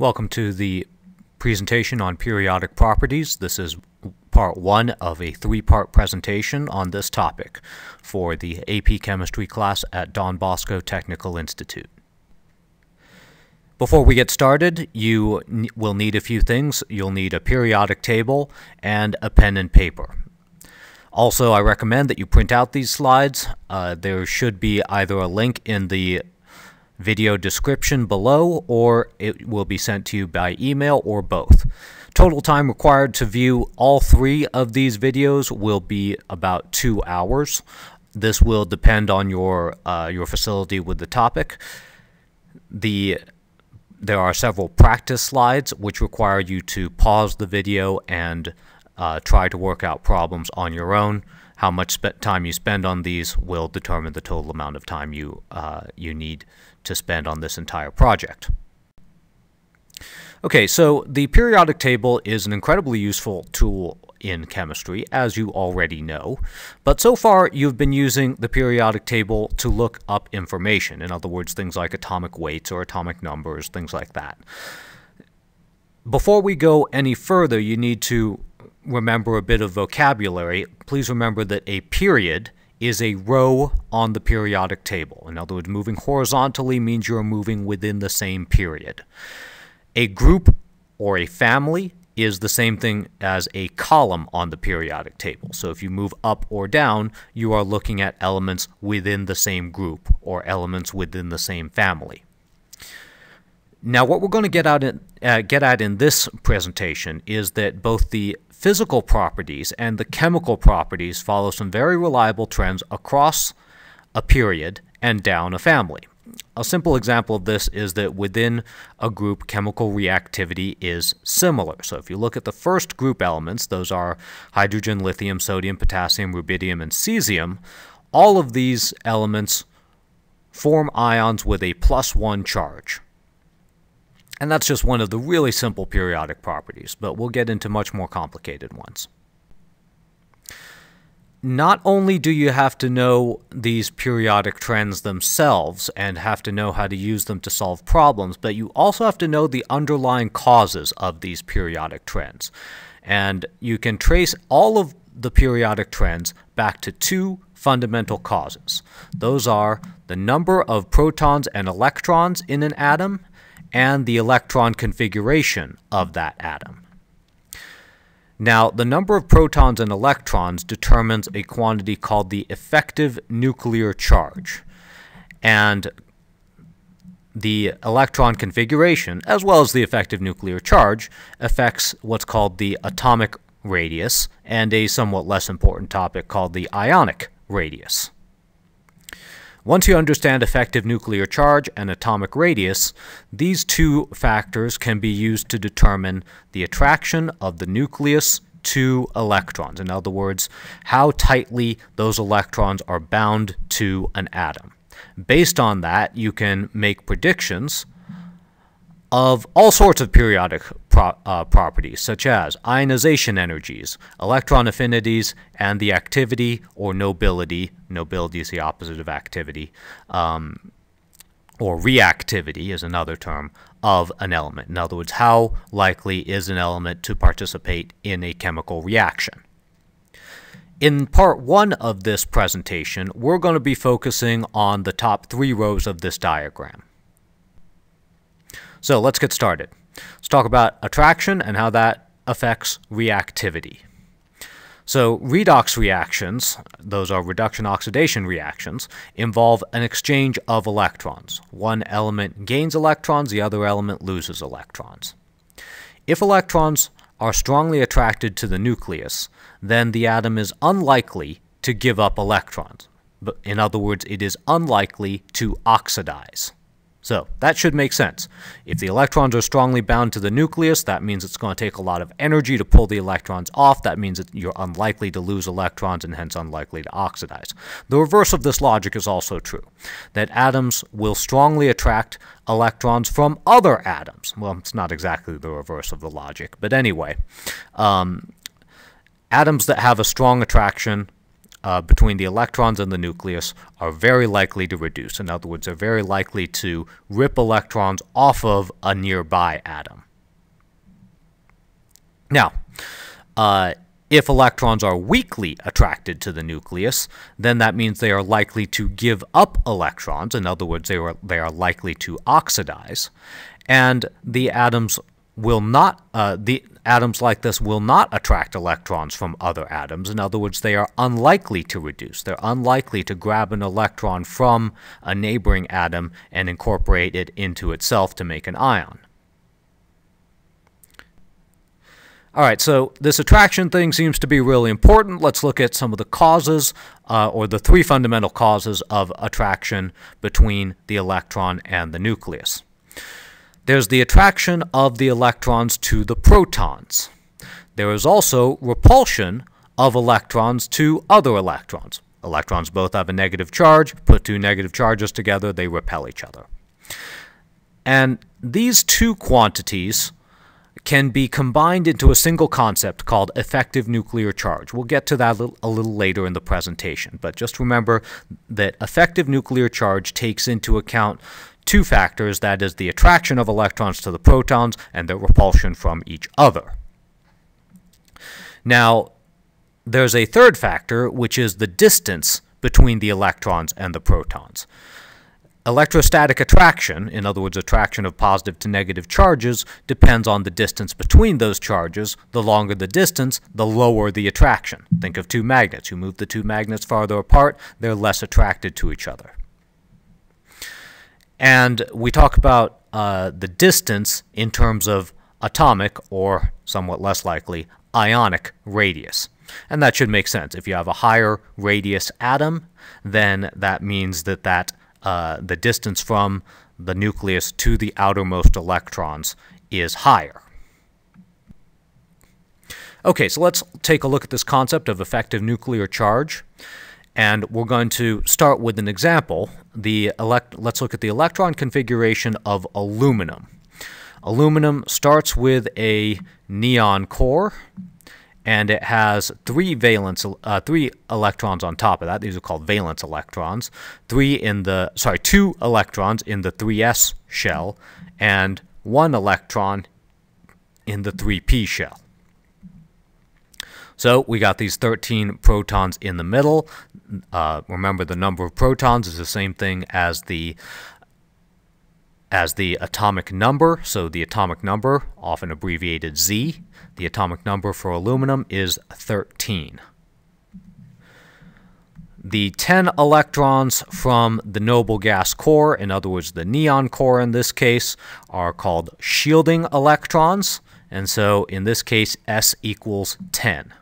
Welcome to the presentation on periodic properties. This is part one of a three-part presentation on this topic for the AP Chemistry class at Don Bosco Technical Institute. Before we get started, you will need a few things. You'll need a periodic table and a pen and paper. Also, I recommend that you print out these slides. Uh, there should be either a link in the video description below or it will be sent to you by email or both. Total time required to view all three of these videos will be about two hours. This will depend on your uh, your facility with the topic. The there are several practice slides which require you to pause the video and uh, try to work out problems on your own. How much time you spend on these will determine the total amount of time you uh, you need to spend on this entire project. Okay, so the periodic table is an incredibly useful tool in chemistry, as you already know, but so far you've been using the periodic table to look up information, in other words, things like atomic weights or atomic numbers, things like that. Before we go any further, you need to remember a bit of vocabulary. Please remember that a period is a row on the periodic table. In other words, moving horizontally means you're moving within the same period. A group or a family is the same thing as a column on the periodic table. So if you move up or down, you are looking at elements within the same group or elements within the same family. Now, what we're going to get, out in, uh, get at in this presentation is that both the physical properties and the chemical properties follow some very reliable trends across a period and down a family. A simple example of this is that within a group, chemical reactivity is similar. So if you look at the first group elements, those are hydrogen, lithium, sodium, potassium, rubidium, and cesium, all of these elements form ions with a plus one charge. And that's just one of the really simple periodic properties, but we'll get into much more complicated ones. Not only do you have to know these periodic trends themselves and have to know how to use them to solve problems, but you also have to know the underlying causes of these periodic trends. And you can trace all of the periodic trends back to two fundamental causes. Those are the number of protons and electrons in an atom and the electron configuration of that atom. Now, the number of protons and electrons determines a quantity called the effective nuclear charge. And the electron configuration, as well as the effective nuclear charge, affects what's called the atomic radius and a somewhat less important topic called the ionic radius. Once you understand effective nuclear charge and atomic radius, these two factors can be used to determine the attraction of the nucleus to electrons. In other words, how tightly those electrons are bound to an atom. Based on that, you can make predictions of all sorts of periodic pro uh, properties, such as ionization energies, electron affinities, and the activity or nobility. Nobility is the opposite of activity. Um, or reactivity is another term of an element. In other words, how likely is an element to participate in a chemical reaction? In part one of this presentation, we're going to be focusing on the top three rows of this diagram. So let's get started. Let's talk about attraction and how that affects reactivity. So redox reactions, those are reduction oxidation reactions, involve an exchange of electrons. One element gains electrons, the other element loses electrons. If electrons are strongly attracted to the nucleus, then the atom is unlikely to give up electrons. In other words, it is unlikely to oxidize. So that should make sense. If the electrons are strongly bound to the nucleus, that means it's going to take a lot of energy to pull the electrons off. That means that you're unlikely to lose electrons and hence unlikely to oxidize. The reverse of this logic is also true, that atoms will strongly attract electrons from other atoms. Well, it's not exactly the reverse of the logic, but anyway, um, atoms that have a strong attraction uh, between the electrons and the nucleus are very likely to reduce. In other words, they're very likely to rip electrons off of a nearby atom. Now, uh, if electrons are weakly attracted to the nucleus, then that means they are likely to give up electrons. In other words, they are, they are likely to oxidize. And the atoms will not, uh, the atoms like this will not attract electrons from other atoms. In other words, they are unlikely to reduce. They're unlikely to grab an electron from a neighboring atom and incorporate it into itself to make an ion. All right, so this attraction thing seems to be really important. Let's look at some of the causes, uh, or the three fundamental causes of attraction between the electron and the nucleus. There's the attraction of the electrons to the protons. There is also repulsion of electrons to other electrons. Electrons both have a negative charge. Put two negative charges together, they repel each other. And these two quantities can be combined into a single concept called effective nuclear charge. We'll get to that a little later in the presentation, but just remember that effective nuclear charge takes into account two factors, that is the attraction of electrons to the protons and the repulsion from each other. Now, there's a third factor, which is the distance between the electrons and the protons. Electrostatic attraction, in other words, attraction of positive to negative charges, depends on the distance between those charges. The longer the distance, the lower the attraction. Think of two magnets. You move the two magnets farther apart, they're less attracted to each other. And we talk about uh, the distance in terms of atomic, or somewhat less likely, ionic radius. And that should make sense. If you have a higher radius atom, then that means that, that uh, the distance from the nucleus to the outermost electrons is higher. Okay, so let's take a look at this concept of effective nuclear charge. And we're going to start with an example. The elect let's look at the electron configuration of aluminum. Aluminum starts with a neon core, and it has three valence, uh, three electrons on top of that. These are called valence electrons. Three in the, sorry, two electrons in the 3s shell, and one electron in the 3p shell. So we got these 13 protons in the middle. Uh, remember, the number of protons is the same thing as the as the atomic number. So the atomic number, often abbreviated Z, the atomic number for aluminum is 13. The 10 electrons from the noble gas core, in other words, the neon core in this case, are called shielding electrons. And so in this case, S equals 10.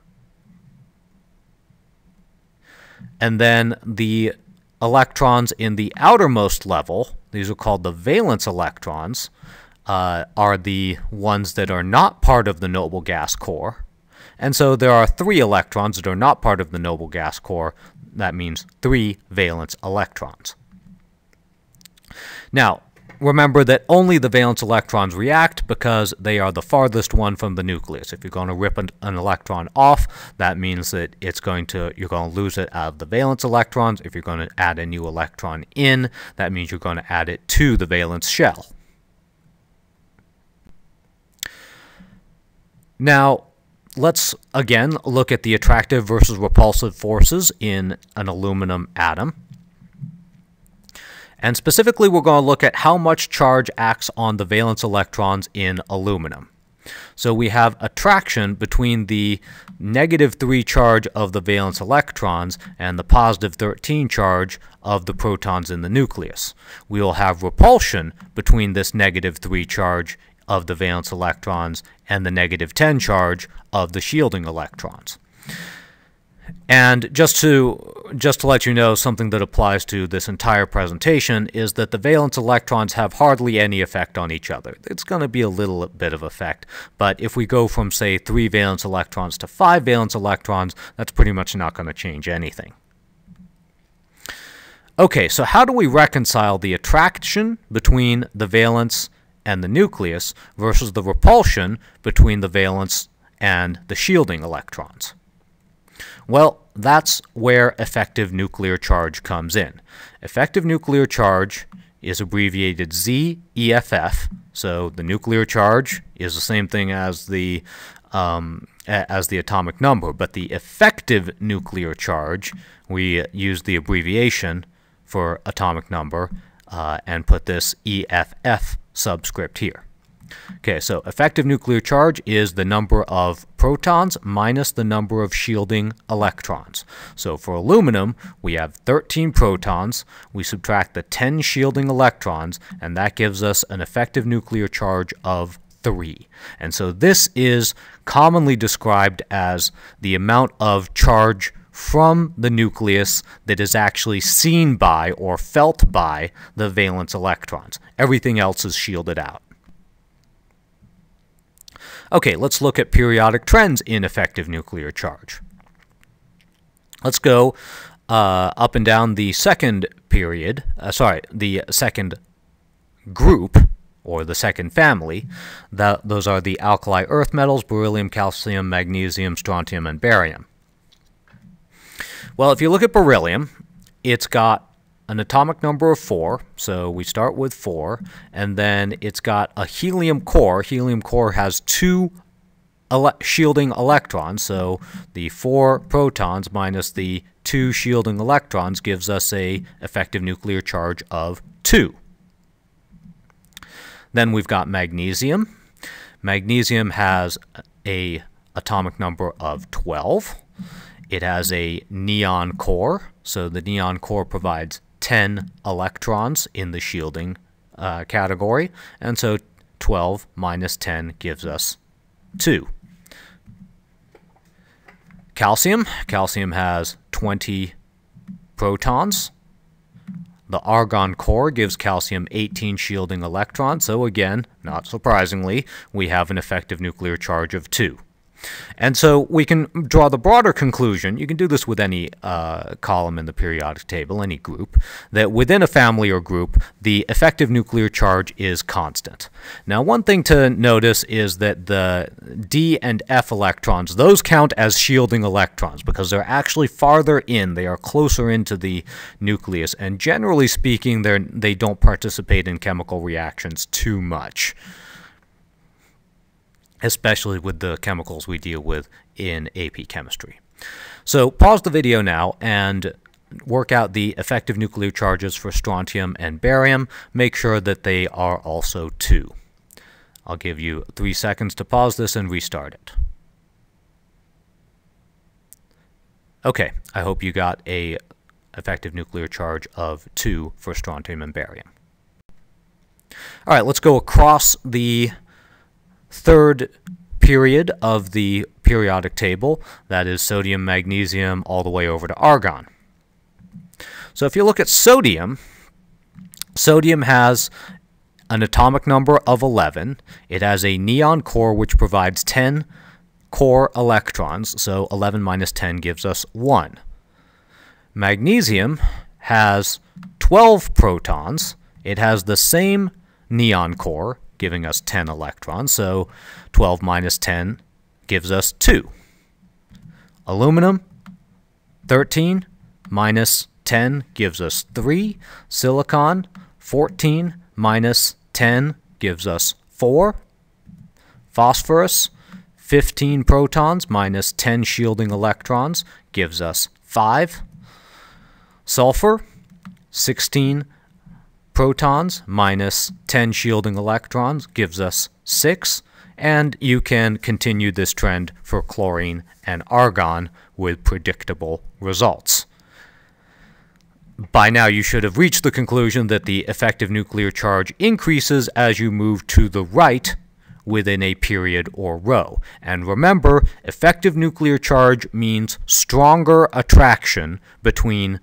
And then the electrons in the outermost level, these are called the valence electrons, uh, are the ones that are not part of the noble gas core. And so there are three electrons that are not part of the noble gas core. That means three valence electrons. Now, remember that only the valence electrons react because they are the farthest one from the nucleus. If you're going to rip an, an, electron off, that means that it's going to you're going to lose it out of the valence electrons. If you're going to add a new electron in, that means you're going to add it to the valence shell. Now, let's again look at the attractive versus repulsive forces in an aluminum atom. And specifically, we're going to look at how much charge acts on the valence electrons in aluminum. So we have attraction between the negative 3 charge of the valence electrons and the positive 13 charge of the protons in the nucleus. We will have repulsion between this negative 3 charge of the valence electrons and the negative 10 charge of the shielding electrons. And just to just to let you know, something that applies to this entire presentation is that the valence electrons have hardly any effect on each other. It's going to be a little bit of effect, but if we go from, say, 3 valence electrons to 5 valence electrons, that's pretty much not going to change anything. Okay, so how do we reconcile the attraction between the valence and the nucleus versus the repulsion between the valence and the shielding electrons? Well, that's where effective nuclear charge comes in. Effective nuclear charge is abbreviated ZEFF. So the nuclear charge is the same thing as the um, as the atomic number, but the effective nuclear charge, we use the abbreviation for atomic number uh, and put this EFF subscript here. Okay, so effective nuclear charge is the number of protons minus the number of shielding electrons. So for aluminum, we have 13 protons, we subtract the 10 shielding electrons, and that gives us an effective nuclear charge of 3. And so this is commonly described as the amount of charge from the nucleus that is actually seen by or felt by the valence electrons. Everything else is shielded out. Okay, let's look at periodic trends in effective nuclear charge. Let's go uh, up and down the second period, uh, sorry, the second group, or the second family. That, those are the alkali earth metals, beryllium, calcium, magnesium, strontium, and barium. Well, if you look at beryllium, it's got an atomic number of 4, so we start with 4, and then it's got a helium core. Helium core has two ele shielding electrons, so the 4 protons minus the 2 shielding electrons gives us a effective nuclear charge of 2. Then we've got magnesium. Magnesium has a atomic number of 12. It has a neon core, so the neon core provides 10 electrons in the shielding uh, category, and so 12 minus 10 gives us 2. Calcium. Calcium has 20 protons. The argon core gives calcium 18 shielding electrons, so again, not surprisingly, we have an effective nuclear charge of 2. And so we can draw the broader conclusion, you can do this with any uh, column in the periodic table, any group, that within a family or group, the effective nuclear charge is constant. Now one thing to notice is that the D and F electrons, those count as shielding electrons because they're actually farther in, they are closer into the nucleus, and generally speaking, they don't participate in chemical reactions too much especially with the chemicals we deal with in AP chemistry. So pause the video now and work out the effective nuclear charges for strontium and barium. Make sure that they are also 2. I'll give you 3 seconds to pause this and restart it. Okay, I hope you got a effective nuclear charge of 2 for strontium and barium. All right, let's go across the third period of the periodic table, that is sodium, magnesium, all the way over to argon. So if you look at sodium, sodium has an atomic number of 11. It has a neon core which provides 10 core electrons, so 11 minus 10 gives us 1. Magnesium has 12 protons. It has the same neon core, giving us 10 electrons. So 12 minus 10 gives us 2. Aluminum, 13 minus 10 gives us 3. Silicon, 14 minus 10 gives us 4. Phosphorus, 15 protons minus 10 shielding electrons gives us 5. Sulfur, 16 protons minus 10 shielding electrons gives us 6, and you can continue this trend for chlorine and argon with predictable results. By now, you should have reached the conclusion that the effective nuclear charge increases as you move to the right within a period or row. And remember, effective nuclear charge means stronger attraction between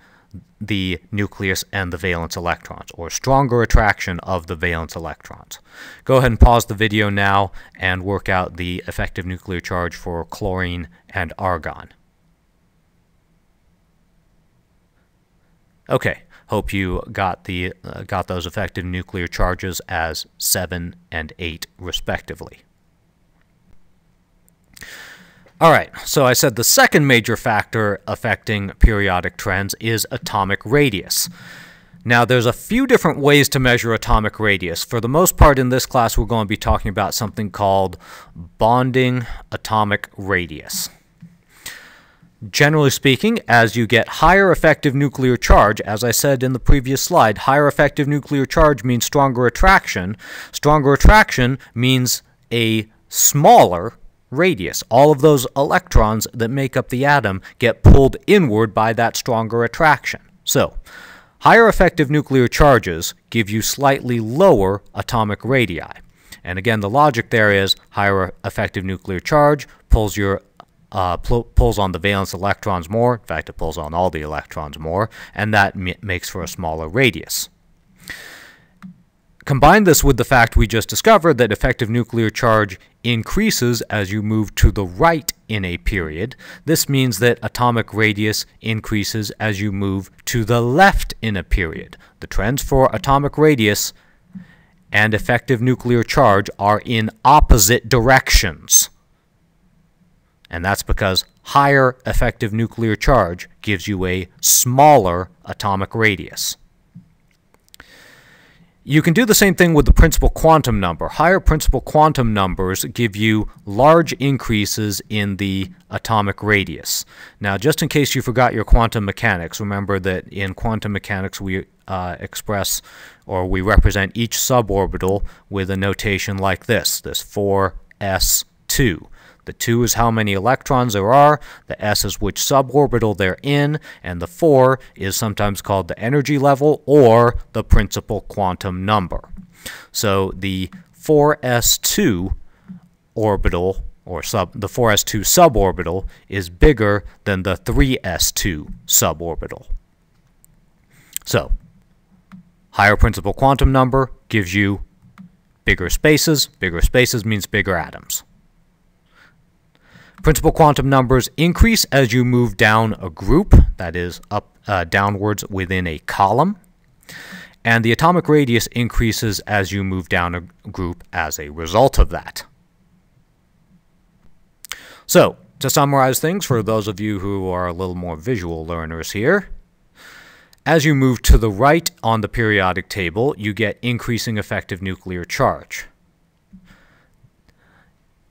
the nucleus and the valence electrons, or stronger attraction of the valence electrons. Go ahead and pause the video now and work out the effective nuclear charge for chlorine and argon. Okay, hope you got the uh, got those effective nuclear charges as 7 and 8 respectively. All right, so I said the second major factor affecting periodic trends is atomic radius. Now, there's a few different ways to measure atomic radius. For the most part in this class, we're going to be talking about something called bonding atomic radius. Generally speaking, as you get higher effective nuclear charge, as I said in the previous slide, higher effective nuclear charge means stronger attraction. Stronger attraction means a smaller radius. All of those electrons that make up the atom get pulled inward by that stronger attraction. So, higher effective nuclear charges give you slightly lower atomic radii. And again, the logic there is higher effective nuclear charge pulls your uh, pulls on the valence electrons more. In fact, it pulls on all the electrons more, and that makes for a smaller radius. Combine this with the fact we just discovered that effective nuclear charge increases as you move to the right in a period. This means that atomic radius increases as you move to the left in a period. The trends for atomic radius and effective nuclear charge are in opposite directions. And that's because higher effective nuclear charge gives you a smaller atomic radius. You can do the same thing with the principal quantum number. Higher principal quantum numbers give you large increases in the atomic radius. Now, just in case you forgot your quantum mechanics, remember that in quantum mechanics we uh, express or we represent each suborbital with a notation like this, this 4s2. The 2 is how many electrons there are, the s is which suborbital they're in, and the 4 is sometimes called the energy level or the principal quantum number. So the 4s2 orbital or sub the 4s2 suborbital is bigger than the 3s2 suborbital. So, higher principal quantum number gives you bigger spaces. Bigger spaces means bigger atoms. Principal quantum numbers increase as you move down a group, that is, up uh, downwards within a column. And the atomic radius increases as you move down a group as a result of that. So, to summarize things for those of you who are a little more visual learners here, as you move to the right on the periodic table, you get increasing effective nuclear charge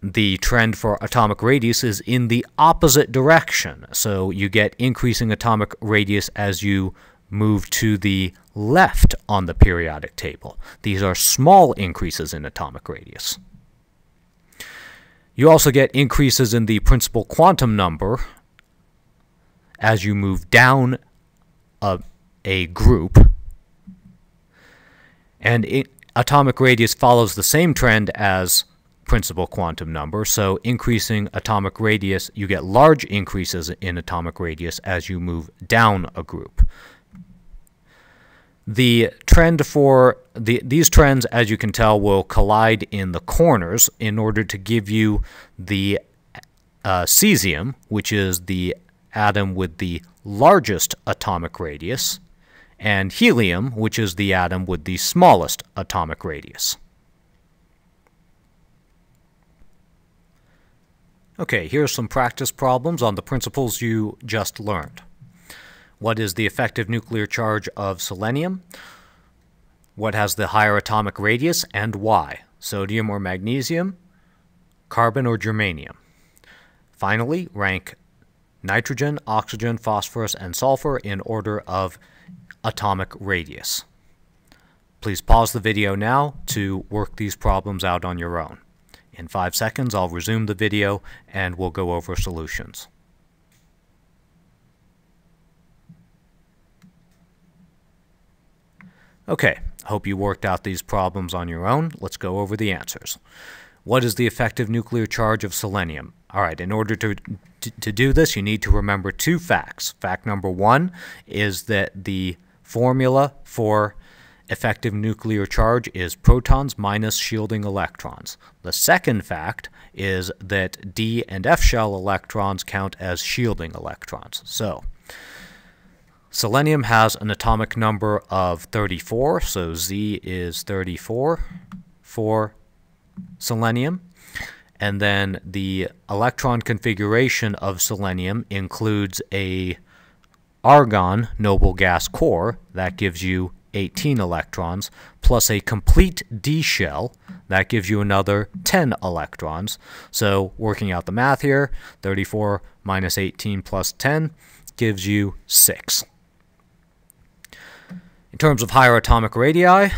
the trend for atomic radius is in the opposite direction. So you get increasing atomic radius as you move to the left on the periodic table. These are small increases in atomic radius. You also get increases in the principal quantum number as you move down a, a group. And it, atomic radius follows the same trend as principal quantum number. So increasing atomic radius, you get large increases in atomic radius as you move down a group. The trend for the, these trends, as you can tell, will collide in the corners in order to give you the uh, cesium, which is the atom with the largest atomic radius, and helium, which is the atom with the smallest atomic radius. Okay, here are some practice problems on the principles you just learned. What is the effective nuclear charge of selenium? What has the higher atomic radius and why? Sodium or magnesium? Carbon or germanium? Finally, rank nitrogen, oxygen, phosphorus, and sulfur in order of atomic radius. Please pause the video now to work these problems out on your own. In five seconds, I'll resume the video and we'll go over solutions. Okay, hope you worked out these problems on your own. Let's go over the answers. What is the effective nuclear charge of selenium? All right, in order to, to, to do this, you need to remember two facts. Fact number one is that the formula for effective nuclear charge is protons minus shielding electrons. The second fact is that d and f shell electrons count as shielding electrons. So, selenium has an atomic number of 34, so Z is 34 for selenium. And then the electron configuration of selenium includes a argon noble gas core that gives you 18 electrons, plus a complete D shell that gives you another 10 electrons. So working out the math here, 34 minus 18 plus 10 gives you 6. In terms of higher atomic radii,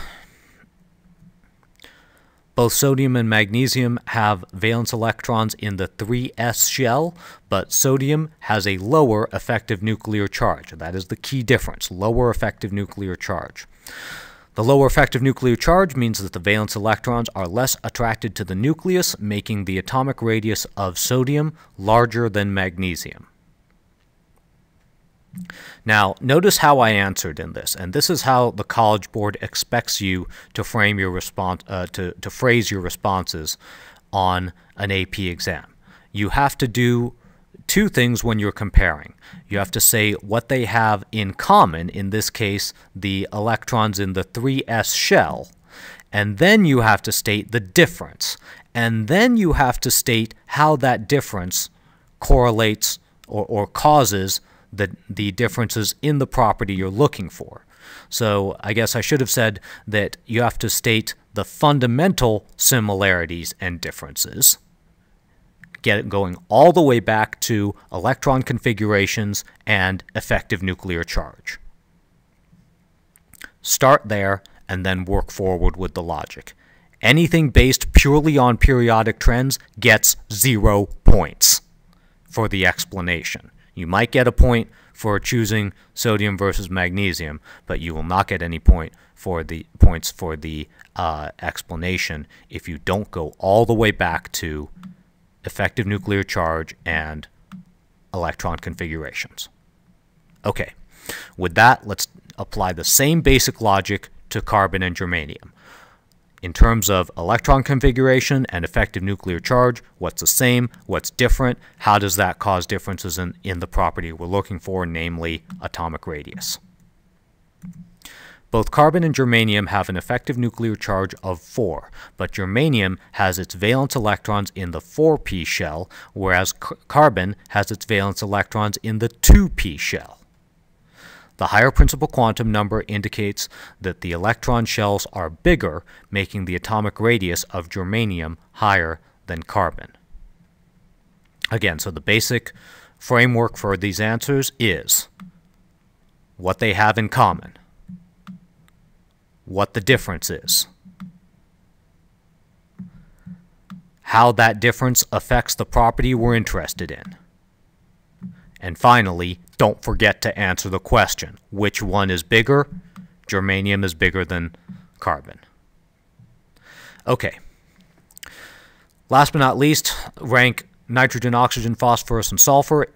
both sodium and magnesium have valence electrons in the 3s shell, but sodium has a lower effective nuclear charge. That is the key difference, lower effective nuclear charge. The lower effective nuclear charge means that the valence electrons are less attracted to the nucleus, making the atomic radius of sodium larger than magnesium. Now, notice how I answered in this, and this is how the College Board expects you to frame your response, uh, to, to phrase your responses on an AP exam. You have to do two things when you're comparing. You have to say what they have in common, in this case, the electrons in the 3s shell, and then you have to state the difference, and then you have to state how that difference correlates or, or causes the, the differences in the property you're looking for. So I guess I should have said that you have to state the fundamental similarities and differences, get it going all the way back to electron configurations and effective nuclear charge. Start there and then work forward with the logic. Anything based purely on periodic trends gets zero points for the explanation. You might get a point for choosing sodium versus magnesium, but you will not get any point for the points for the uh, explanation if you don't go all the way back to effective nuclear charge and electron configurations. Okay, with that, let's apply the same basic logic to carbon and germanium. In terms of electron configuration and effective nuclear charge, what's the same, what's different, how does that cause differences in, in the property we're looking for, namely atomic radius. Both carbon and germanium have an effective nuclear charge of 4, but germanium has its valence electrons in the 4p shell, whereas carbon has its valence electrons in the 2p shell. The higher principal quantum number indicates that the electron shells are bigger, making the atomic radius of germanium higher than carbon. Again, so the basic framework for these answers is what they have in common, what the difference is, how that difference affects the property we're interested in, and finally, don't forget to answer the question, which one is bigger? Germanium is bigger than carbon. Okay. Last but not least, rank nitrogen, oxygen, phosphorus, and sulfur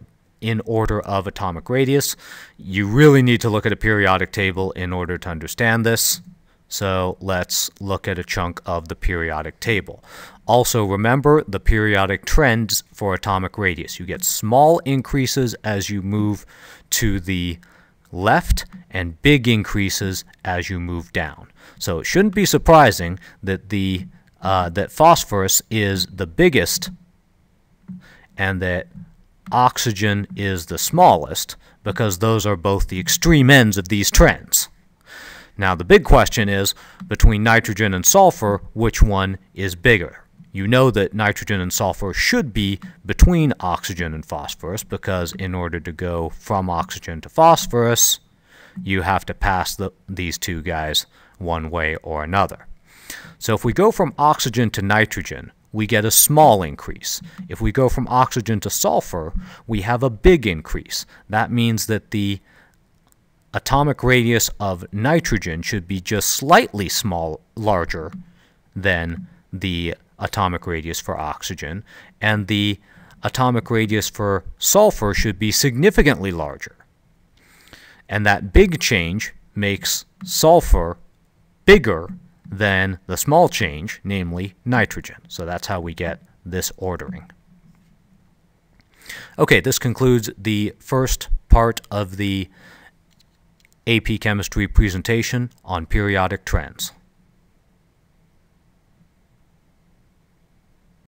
in order of atomic radius. You really need to look at a periodic table in order to understand this. So let's look at a chunk of the periodic table. Also remember the periodic trends for atomic radius. You get small increases as you move to the left and big increases as you move down. So it shouldn't be surprising that the uh, that phosphorus is the biggest and that oxygen is the smallest because those are both the extreme ends of these trends. Now the big question is, between nitrogen and sulfur, which one is bigger? You know that nitrogen and sulfur should be between oxygen and phosphorus because in order to go from oxygen to phosphorus, you have to pass the, these two guys one way or another. So if we go from oxygen to nitrogen, we get a small increase. If we go from oxygen to sulfur, we have a big increase. That means that the atomic radius of nitrogen should be just slightly small larger than the atomic radius for oxygen, and the atomic radius for sulfur should be significantly larger. And that big change makes sulfur bigger than the small change, namely nitrogen. So that's how we get this ordering. Okay, this concludes the first part of the AP Chemistry presentation on periodic trends.